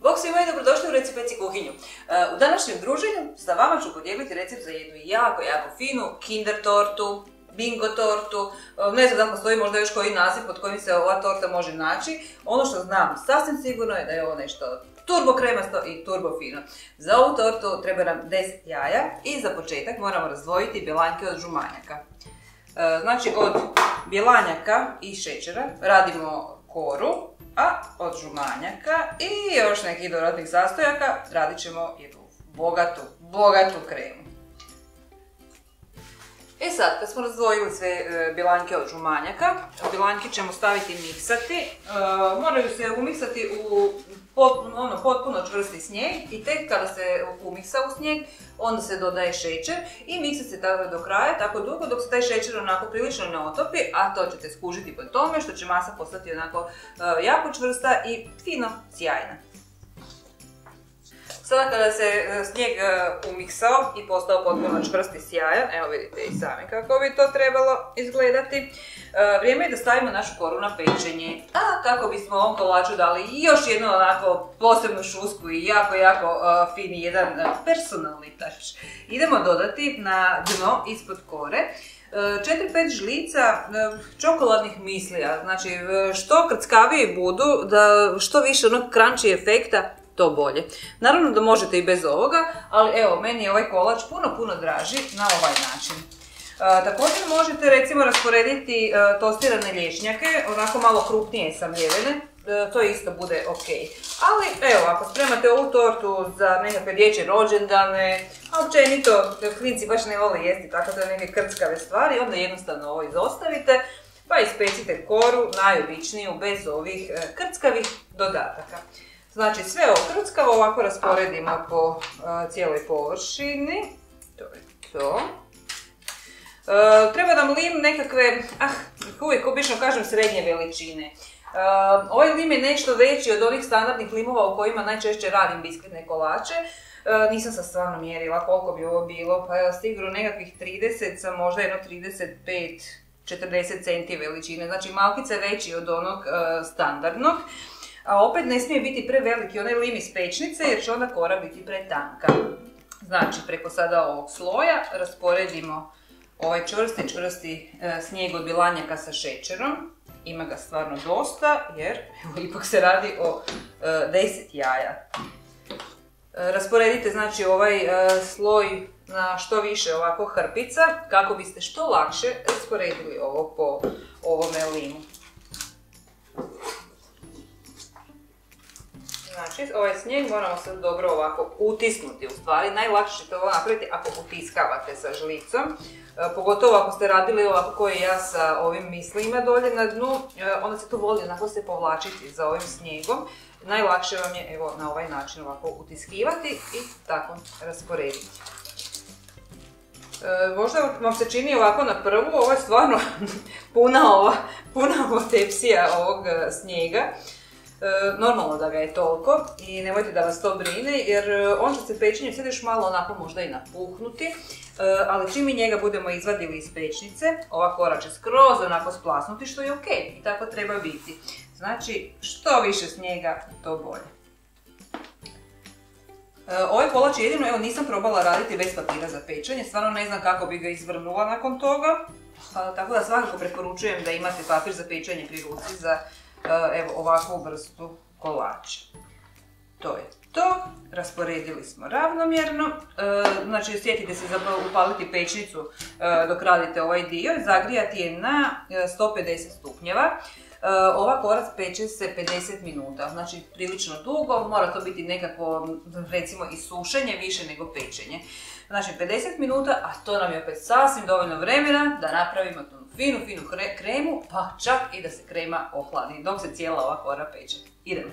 Bog svima i dobrodošli u Recepeci kuhinju. E, U današnjem druženju sa vama ću podijeliti recept za jednu jako, jako finu kinder tortu, bingo tortu. E, Ne znam da postoji možda još koji naziv pod kojim se ova torta može naći. Ono što znam sasvim sigurno je da je ovo nešto turbo kremasto i turbo fino. Za ovu tortu treba nam 10 jaja i za početak moramo razdvojiti bjelanjke od žumanjaka. E, Znači od bjelanjaka i šećera radimo koru, od žumanjaka i još nekih dodatnih sastojaka radit ćemo jednu bogatu, bogatu kremu. E sad, kad smo razdvojili sve e, bilanjke od žumanjaka, bilanjke ćemo staviti miksati. E, moraju se umiksati u pot- ono, potpuno čvrsti snijeg i tek kada se umiksa u snijeg, onda se dodaje šećer i miksa se tako do kraja, tako dugo dok se taj šećer onako prilično ne otopi, a to ćete skužiti po tome što će masa postati onako e, jako čvrsta i fino sjajna. Sada kada se e, snijeg e, umiksao i postao potpuno čvrst i sjajan, evo vidite i sami kako bi to trebalo izgledati, e, vrijeme je da stavimo našu koru na pečenje. A kako bismo ovom kolaču dali još jednu onako posebnu šusku i jako, jako fini jedan personalni touch. Idemo dodati na dno ispod kore 4-5 žlica čokoladnih mislija, znači što krckaviji budu, da što više onog crunchy efekta, to bolje. Naravno da možete i bez ovoga, ali evo, meni je ovaj kolač puno, puno draži na ovaj način. E, također možete recimo rasporediti e, tostirane lješnjake, onako malo krupnije samljevene, e, to isto bude ok. Ali evo, ako spremate ovu tortu za nekakve dječje rođendane, a općenito klinci baš ne vole jesti tako da neke krckave stvari, onda jednostavno ovo izostavite, pa ispecite koru najobičniju bez ovih krckavih dodataka. Znači sve ovo krckavo ovako rasporedimo po e, cijeloj površini. To je to. E, treba nam lim nekakve, ah, uvijek obično kažem srednje veličine. E, ovaj lim je nešto veći od onih standardnih limova u kojima najčešće radim biskvitne kolače. E, nisam sa stvarno mjerila koliko bi ovo bilo, pa evo sigurno nekakvih 30 sa možda jedno 35 40 centi veličine, znači malkice veći od onog standardnog. A opet ne smije biti preveliki onaj lim iz pečnice jer će onda kora biti pretanka. Znači preko sada ovog sloja rasporedimo ovaj čvrsti, čvrsti e, snijeg od bilanjaka sa šećerom. Ima ga stvarno dosta jer evo, ipak se radi o e, 10 jaja. E, Rasporedite znači ovaj e, sloj na što više ovako hrpica kako biste što lakše rasporedili ovo po ovome limu. Znači, ovaj snijeg moramo sad dobro ovako utisnuti u stvari. Najlakše ćete ovo napraviti ako utiskavate sa žlicom. E, pogotovo ako ste radili ovako koji ja sa ovim mislima dolje na dnu, e, onda se to voli onako se povlačiti za ovim snijegom. Najlakše vam je evo na ovaj način ovako utiskivati i tako rasporediti. E, možda vam se čini ovako na prvu, ovo je stvarno puna ova, puna ova tepsija ovog snijega. E, normalno da ga je toliko i nemojte da vas to brine jer e, on će se pečenjem sad još malo onako možda i napuhnuti, e, ali čim mi njega budemo izvadili iz pečnice, ova kora će skroz onako splasnuti što je ok i tako treba biti. Znači što više snijega to bolje. Ovaj kolač je jedino, evo nisam probala raditi bez papira za pečenje, stvarno ne znam kako bi ga izvrnula nakon toga. Tako da svakako preporučujem da imate papir za pečenje pri ruci za evo, ovakvu vrstu kolača. To je to, rasporedili smo ravnomjerno, e, znači sjetite se zapravo upaliti pečnicu e, dok radite ovaj dio, zagrijati je na e, 150 stupnjeva. E, Ova korac peče se 50 minuta, znači prilično dugo, mora to biti nekako recimo i sušenje više nego pečenje. Znači 50 minuta, a to nam je opet sasvim dovoljno vremena da napravimo tu finu, finu kre- kremu, pa čak i da se krema ohladi, dok se cijela ova kora peče. Idemo.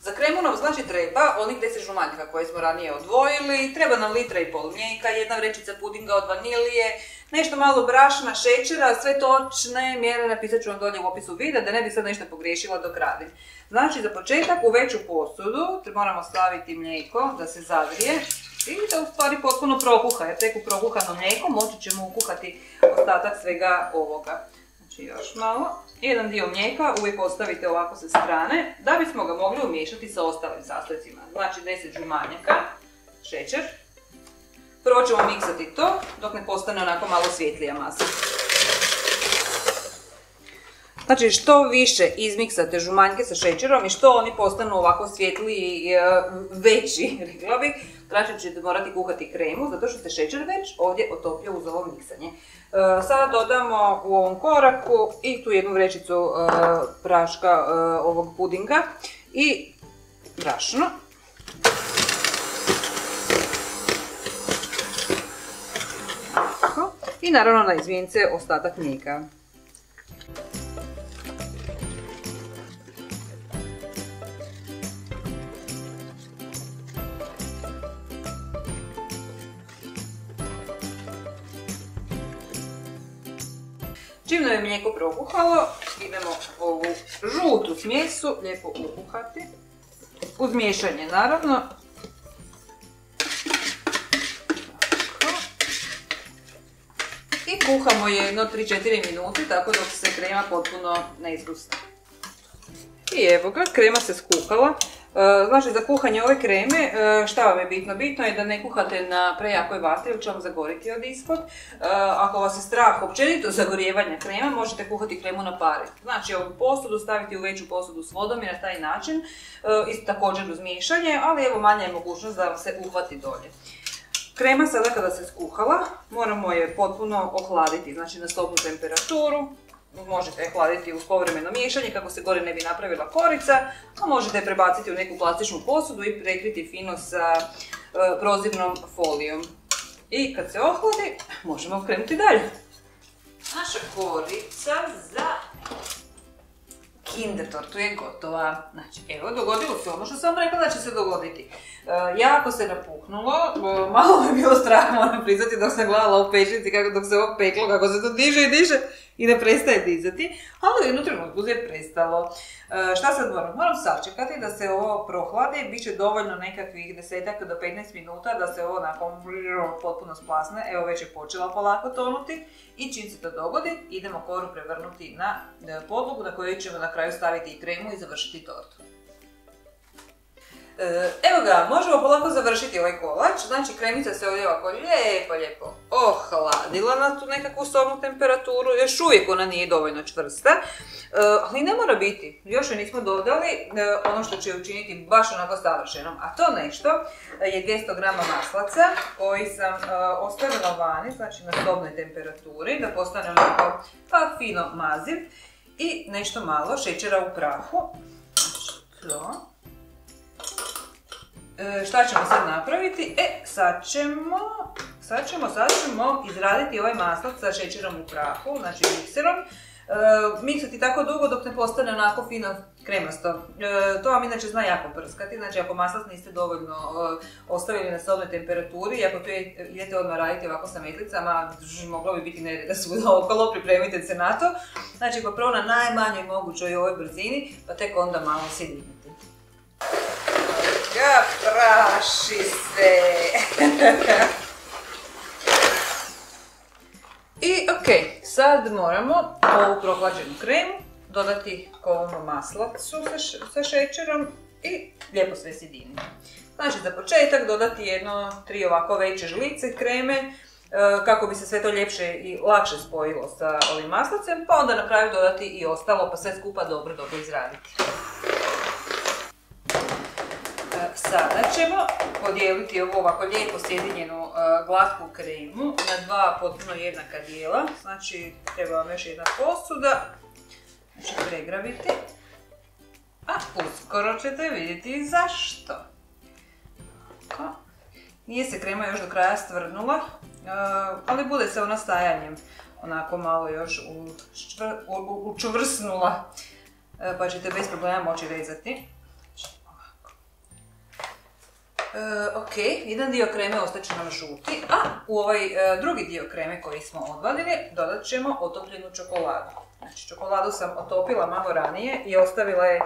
Za kremu nam znači treba onih 10 žumanjaka koje smo ranije odvojili, treba nam litra i pol mlijeka, jedna vrećica pudinga od vanilije, nešto malo brašna, šećera, sve točne mjere napisat ću vam dolje u opisu videa da ne bi sad nešto pogriješila dok radim. Znači za početak u veću posudu moramo staviti mlijeko da se zavrije i da u stvari potpuno prokuha, jer tek u prokuhano mlijeko moći ćemo ukuhati ostatak svega ovoga. Znači još malo jedan dio mlijeka uvijek ostavite ovako sa strane, da bismo ga mogli umiješati sa ostalim sastojcima. Znači 10 žumanjaka, šećer. Prvo ćemo miksati to dok ne postane onako malo svjetlija masa. Znači što više izmiksate žumanjke sa šećerom i što oni postanu ovako svjetliji i e, veći, rekla bih, kraće ćete morati kuhati kremu zato što se šećer već ovdje otopio uz ovo miksanje. E, sada dodamo u ovom koraku i tu jednu vrećicu e, praška ovog pudinga i brašno. I naravno na izvijence ostatak mlijeka. Prokuhalo, idemo ovu žutu smjesu lijepo ukuhati. Uz miješanje naravno. I kuhamo jedno 3-4 minute tako dok se krema potpuno ne izgusta. I evo ga, krema se skuhala. E, znači za kuhanje ove kreme, e, šta vam je bitno? Bitno je da ne kuhate na prejakoj vatri ili će vam zagoriti od ispod. E, ako vas je strah općenito zagorijevanja krema, možete kuhati kremu na pari. Znači ovu posudu staviti u veću posudu s vodom i na taj način, isto također uz miješanje, ali evo manja je mogućnost da vam se uhvati dolje. Krema sada kada se skuhala, moramo je potpuno ohladiti, znači na stopnu temperaturu, možete hladiti uz povremeno miješanje kako se gore ne bi napravila korica, a možete je prebaciti u neku plastičnu posudu i prekriti fino sa e, prozirnom folijom. I kad se ohladi, možemo krenuti dalje. Naša korica za Kinder tortu je gotova. Znači, evo, dogodilo se ono što sam rekla da će se dogoditi. E, jako se napuhnulo, e, malo mi je bilo strah, moram priznati, dok sam gledala u pečnici, kako dok se ovo peklo, kako se to diže i diže i ne prestaje dizati, ali u jednu trenutku je prestalo. E, šta sad moram? Moram sačekati da se ovo prohladi, bit će dovoljno nekakvih desetak do 15 minuta da se ovo nakon potpuno splasne, evo već je počela polako tonuti i čim se to dogodi, idemo koru prevrnuti na podlogu na kojoj ćemo na kraju staviti i kremu i završiti tortu. E, evo ga, možemo polako završiti ovaj kolač, znači kremica se ovdje ovako lijepo, lijepo ohladila na tu nekakvu sobnu temperaturu, još uvijek ona nije dovoljno čvrsta, e, ali ne mora biti, još je nismo dodali e, ono što će učiniti baš onako savršenom, a to nešto je 200 g maslaca koji sam ostavila vani, znači na sobnoj temperaturi, da postane onako pa fino maziv i nešto malo šećera u prahu, znači to. E, šta ćemo sad napraviti? E, sad ćemo, sad ćemo, sad ćemo izraditi ovaj maslac sa šećerom u prahu, znači mikserom. E, miksati tako dugo dok ne postane onako fino kremasto. E, to vam inače zna jako prskati, znači ako maslac niste dovoljno ostavili na sobnoj temperaturi ako to idete odmah raditi ovako sa metlicama, moglo bi biti nereda svuda okolo, pripremite se na to. Znači pa prvo na najmanjoj mogućoj ovoj brzini, pa tek onda malo se ga praši se. I ok, sad moramo ovu prohlađenu kremu dodati ovom maslacu sa, šećerom i lijepo sve sjediniti. Znači za početak dodati jedno, tri ovako veće žlice kreme e, kako bi se sve to ljepše i lakše spojilo sa ovim maslacem, pa onda na kraju dodati i ostalo pa sve skupa dobro, dobro izraditi. Sada ćemo podijeliti ovu ovako lijepo sjedinjenu e, glatku kremu na dva potpuno jednaka dijela. Znači, treba vam još jedna posuda. Znači, pregraviti. A uskoro ćete vidjeti zašto. Nije se krema još do kraja stvrdnula, e, ali bude se ona stajanjem onako malo još učvrsnula, e, pa ćete bez problema moći rezati. E, ok, jedan dio kreme ostaće nam žuti, a u ovaj e, drugi dio kreme koji smo odvadili dodat ćemo otopljenu čokoladu. Znači čokoladu sam otopila malo ranije i ostavila je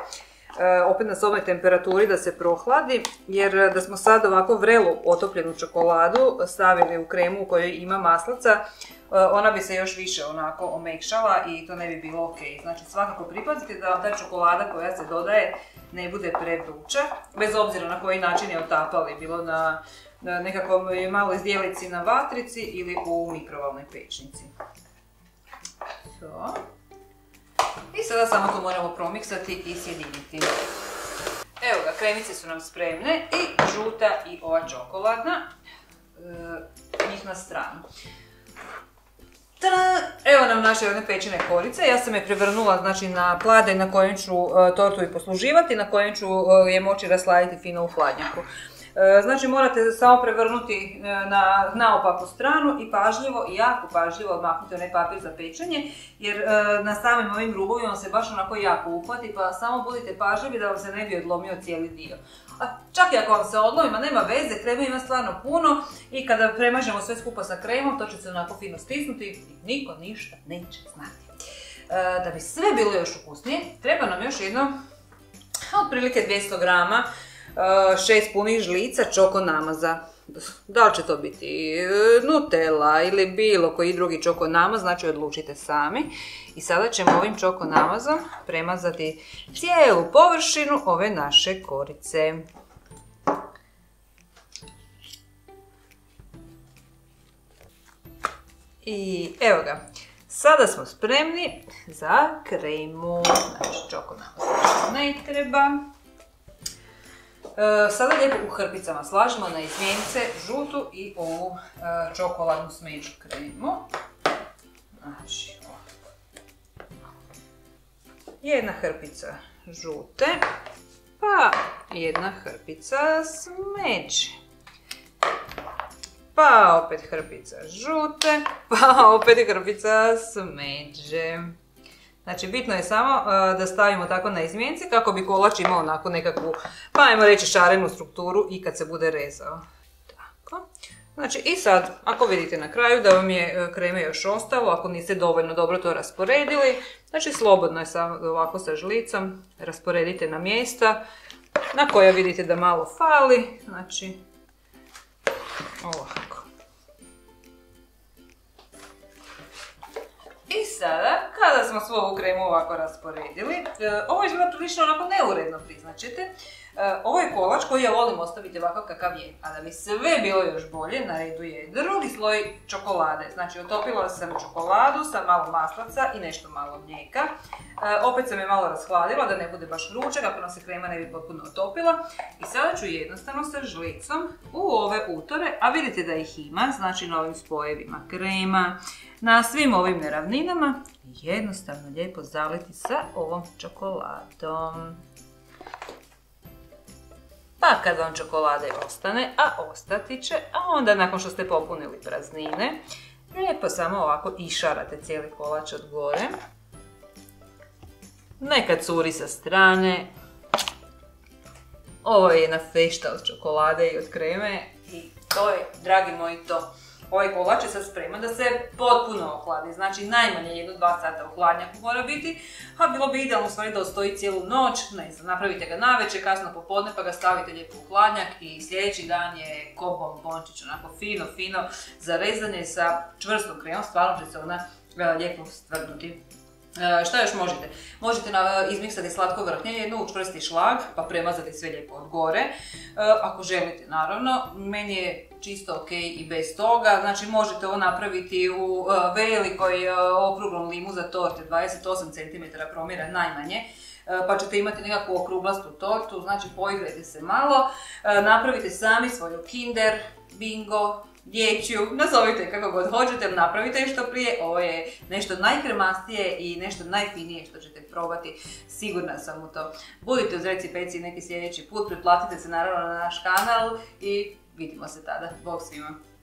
opet na soboj temperaturi da se prohladi, jer da smo sad ovako vrelu otopljenu čokoladu stavili u kremu u kojoj ima maslaca, ona bi se još više onako omekšala i to ne bi bilo ok. Znači svakako pripazite da ta čokolada koja se dodaje ne bude prevruća, bez obzira na koji način je otapali, bilo na, na nekakvom maloj zdjelici na vatrici ili u mikrovalnoj pečnici. To. I sada samo to moramo promiksati i sjediniti. Evo ga, kremice su nam spremne i žuta i ova čokoladna. E, njih na stranu. Evo nam naše one pečene korice, ja sam je prevrnula znači, na plade na kojem ću e, tortu i posluživati, na kojem ću e, je moći rasladiti fino u hladnjaku. E, znači morate samo prevrnuti na naopaku stranu i pažljivo jako pažljivo odmaknuti onaj papir za pečenje jer na samim ovim rubovima se baš onako jako uhvati pa samo budite pažljivi da vam se ne bi odlomio cijeli dio. A čak i ako vam se odlovima, nema veze, krema ima stvarno puno i kada premažemo sve skupa sa kremom, to će se onako fino stisnuti i niko ništa neće znati. E, da bi sve bilo još ukusnije, treba nam još jedno, otprilike 200 grama, e, šest punih žlica čoko namaza. Da li će to biti e, Nutella ili bilo koji drugi čoko namaz, znači odlučite sami. I sada ćemo ovim čoko namazom premazati cijelu površinu ove naše korice. I evo ga, sada smo spremni za kremu. Znači čoko namaz ne treba. E, sada lijepo u hrpicama slažemo na izmjenice žutu i ovu e, čokoladnu smeđu kremu. Znači, jedna hrpica žute, pa jedna hrpica smeđe. Pa opet hrpica žute, pa opet hrpica smeđe. Znači bitno je samo uh, da stavimo tako na izmjenici kako bi kolač imao onako nekakvu, pa ajmo reći šarenu strukturu i kad se bude rezao. Tako. Znači i sad, ako vidite na kraju da vam je uh, kreme još ostalo, ako niste dovoljno dobro to rasporedili, znači slobodno je samo ovako sa žlicom, rasporedite na mjesta na koja vidite da malo fali, znači ovako. Smo svu ovu kremu ovako rasporedili, e, ovo je bilo prilično onako neuredno, priznaćete. E, ovo je kolač koji ja volim ostaviti ovako kakav je, a da bi sve bilo još bolje, na redu je drugi sloj čokolade. Znači, otopila sam čokoladu sa malo maslaca i nešto malo mlijeka. E, opet sam je malo rashladila da ne bude baš vruće, kako nam se krema ne bi potpuno otopila. I sada ću jednostavno sa žlicom u ove utore, a vidite da ih ima, znači na ovim spojevima krema, na svim ovim neravninama, jednostavno lijepo zaliti sa ovom čokoladom. Pa kad vam čokolade ostane, a ostati će, a onda nakon što ste popunili praznine, lijepo samo ovako išarate cijeli kolač od gore. Neka curi sa strane. Ovo je jedna fešta od čokolade i od kreme i to je, dragi moji, to ovaj kolač je sad spreman da se potpuno ohladi. Znači najmanje jedno dva sata u hladnjaku mora biti, a bilo bi idealno stvari da ostoji cijelu noć, ne znam, napravite ga navečer, kasno popodne pa ga stavite lijepo u hladnjak i sljedeći dan je ko bončić, onako fino, fino za rezanje sa čvrstom kremom, stvarno će se ona e, lijepo stvrdnuti. E, šta još možete? Možete izmiksati slatko vrhnje, jednu učvrsti šlag, pa premazati sve lijepo od gore. E, ako želite, naravno. Meni je čisto ok i bez toga. Znači možete ovo napraviti u e, velikoj okruglom limu za torte, 28 cm promjera najmanje pa ćete imati nekakvu okruglastu tortu, znači poigrajte se malo, napravite sami svoju kinder, bingo, dječju, nazovite kako god hoćete, napravite što prije, ovo je nešto najkremastije i nešto najfinije što ćete probati, sigurna sam u to. Budite uz Reci Peci neki sljedeći put, pretplatite se naravno na naš kanal i vidimo se tada. Bog svima!